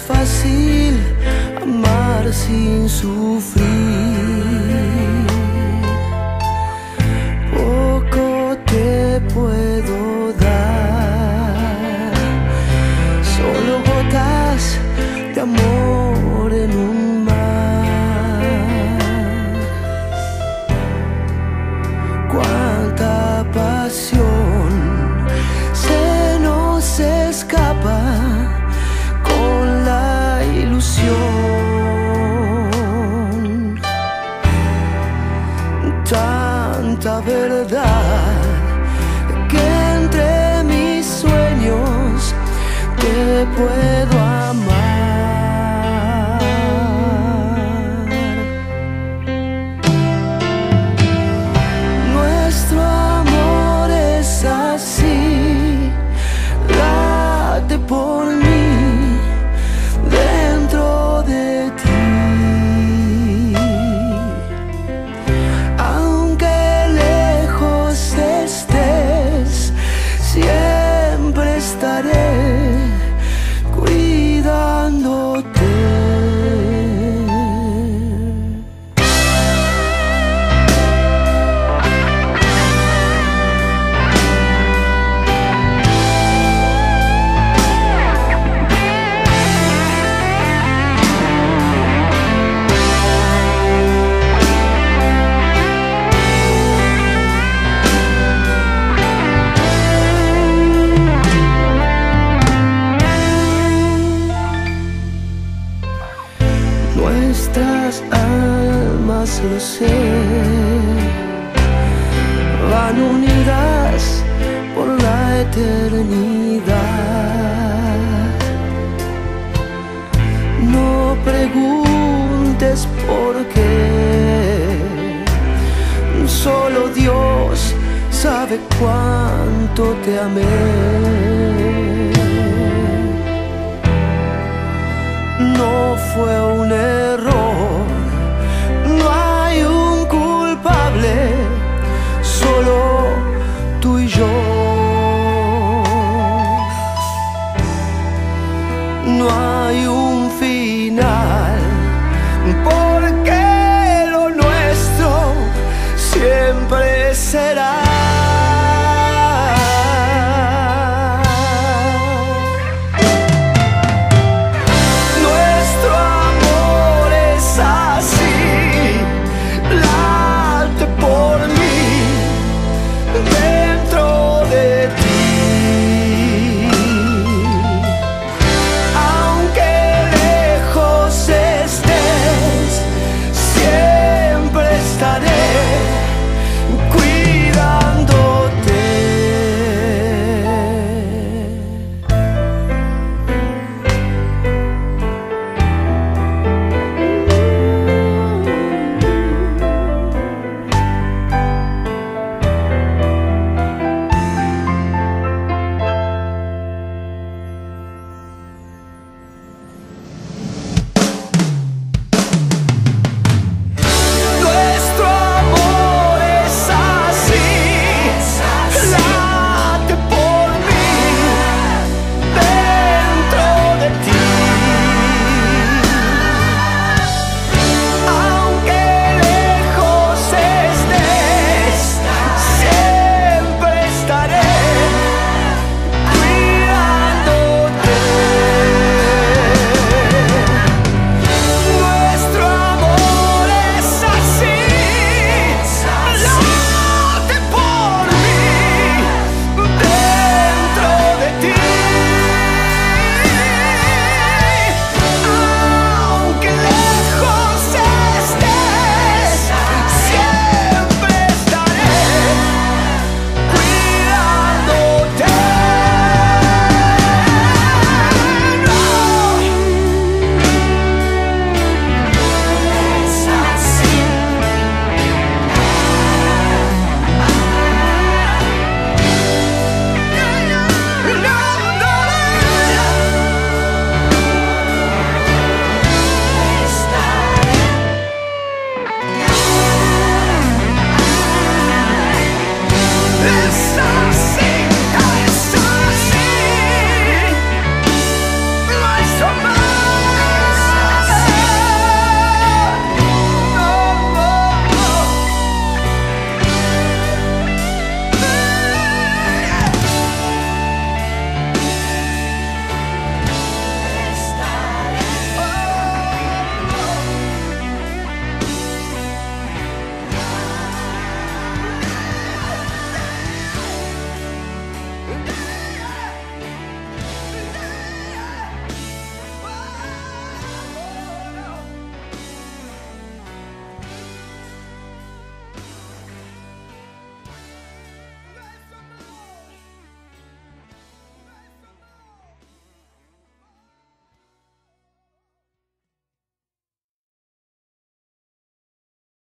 fácil amar sin sufrir. Tanta verdad que entre mis sueños te puedo lo sé, van unidas por la eternidad. No preguntes por qué, solo Dios sabe cuánto te amé. será.